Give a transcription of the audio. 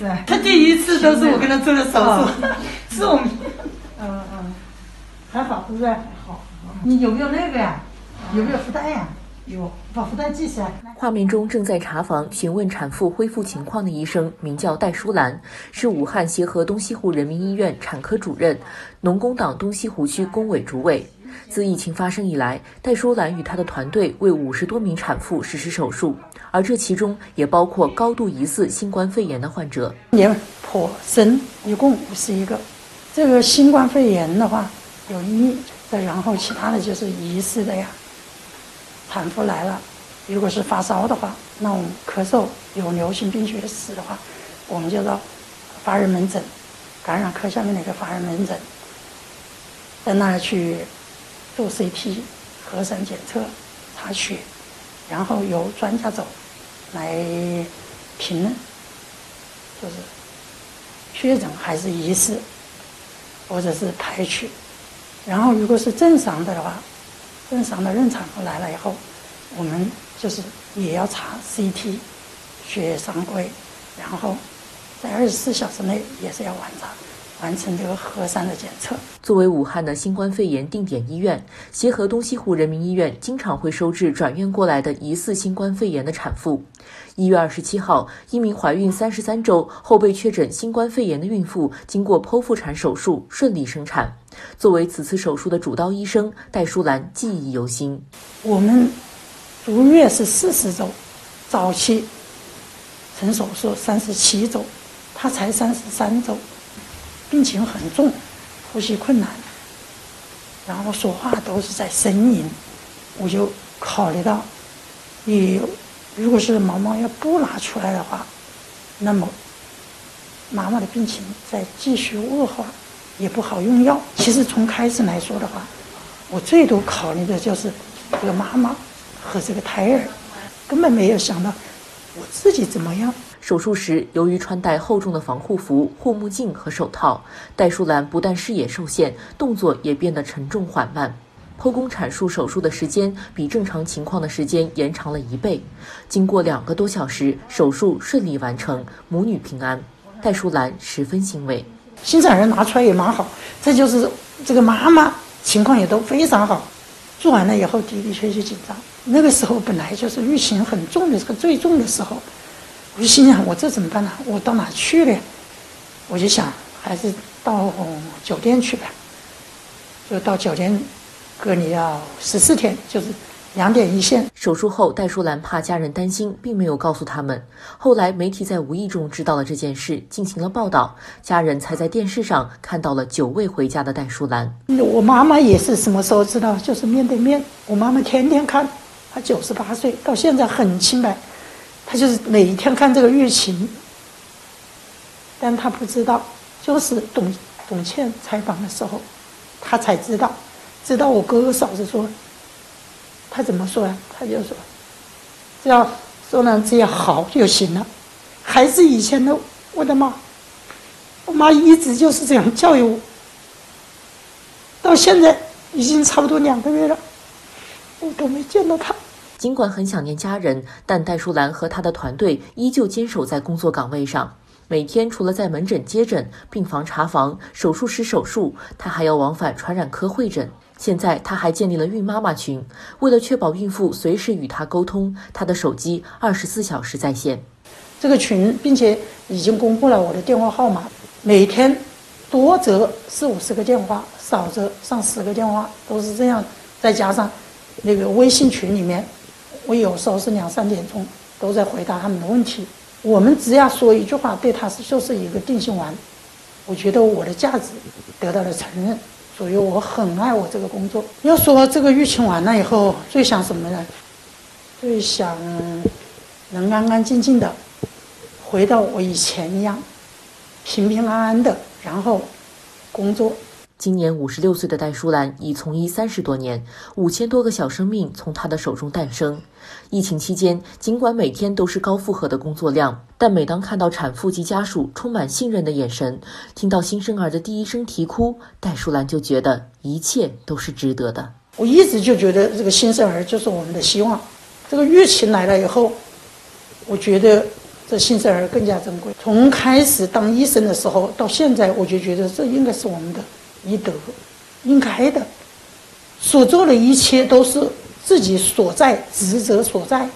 对，他第一次都是我跟他做的手术，是我们，嗯嗯，还好，是不是好。你有没有那个呀？有没有福袋呀？有，把福袋记起来。画面中正在查房询问产妇恢复情况的医生名叫戴淑兰，是武汉协和东西湖人民医院产科主任，农工党东西湖区工委主委。自疫情发生以来，戴淑兰与她的团队为五十多名产妇实施手术，而这其中也包括高度疑似新冠肺炎的患者。年婆生一共五十一个，这个新冠肺炎的话有一例，再然后其他的就是疑似的呀。产妇来了，如果是发烧的话，那我们咳嗽有流行病学史的话，我们就到发热门诊，感染科下面那个发热门诊，在那儿去做 CT、核酸检测、查血，然后由专家走来评论，就是确诊还是疑似，或者是排除。然后如果是正常的的话。正常的妊产妇来了以后，我们就是也要查 CT、血常规，然后在二十四小时内也是要完成完成这个核酸的检测。作为武汉的新冠肺炎定点医院，协和东西湖人民医院经常会收治转院过来的疑似新冠肺炎的产妇。一月二十七号，一名怀孕三十三周后被确诊新冠肺炎的孕妇，经过剖腹产手术顺利生产。作为此次手术的主刀医生，戴淑兰记忆犹新。我们足月是四十周，早期成手术三十七周，她才三十三周，病情很重，呼吸困难，然后说话都是在呻吟。我就考虑到，你如果是毛毛要不拿出来的话，那么妈妈的病情在继续恶化。也不好用药。其实从开始来说的话，我最多考虑的就是这个妈妈和这个胎儿，根本没有想到我自己怎么样。手术时，由于穿戴厚重的防护服、护目镜和手套，戴淑兰不但视野受限，动作也变得沉重缓慢。剖宫产术手术的时间比正常情况的时间延长了一倍。经过两个多小时，手术顺利完成，母女平安。戴淑兰十分欣慰。新产儿拿出来也蛮好，这就是这个妈妈情况也都非常好。做完了以后的的确确紧张，那个时候本来就是疫情很重的这个最重的时候，我就心想我这怎么办呢？我到哪去呢？我就想还是到酒店去吧，就到酒店隔离要十四天，就是。两点一线。手术后，戴淑兰怕家人担心，并没有告诉他们。后来媒体在无意中知道了这件事，进行了报道，家人才在电视上看到了久未回家的戴淑兰。我妈妈也是什么时候知道？就是面对面，我妈妈天天看，她九十八岁，到现在很清白，他就是每一天看这个疫情，但他不知道，就是董董倩采访的时候，他才知道，知道我哥哥嫂子说。他怎么说呀？他就说：“只要说呢，只要好就行了。”还是以前的我的妈，我妈一直就是这样教育我。到现在已经差不多两个月了，我都没见到他。尽管很想念家人，但戴淑兰和她的团队依旧坚守在工作岗位上。每天除了在门诊接诊、病房查房、手术室手术，她还要往返传染科会诊。现在他还建立了孕妈妈群，为了确保孕妇随时与他沟通，他的手机二十四小时在线。这个群，并且已经公布了我的电话号码，每天多则四五十个电话，少则上十个电话，都是这样。再加上那个微信群里面，我有时候是两三点钟都在回答他们的问题。我们只要说一句话，对他是就是一个定心丸。我觉得我的价值得到了承认。所以我很爱我这个工作。要说这个疫情完了以后，最想什么呢？最想能安安静静的回到我以前一样，平平安安的，然后工作。今年五十六岁的戴淑兰已从医三十多年，五千多个小生命从她的手中诞生。疫情期间，尽管每天都是高负荷的工作量，但每当看到产妇及家属充满信任的眼神，听到新生儿的第一声啼哭，戴淑兰就觉得一切都是值得的。我一直就觉得这个新生儿就是我们的希望。这个疫情来了以后，我觉得这新生儿更加珍贵。从开始当医生的时候到现在，我就觉得这应该是我们的医德，应该的。所做的一切都是自己所在职责所在。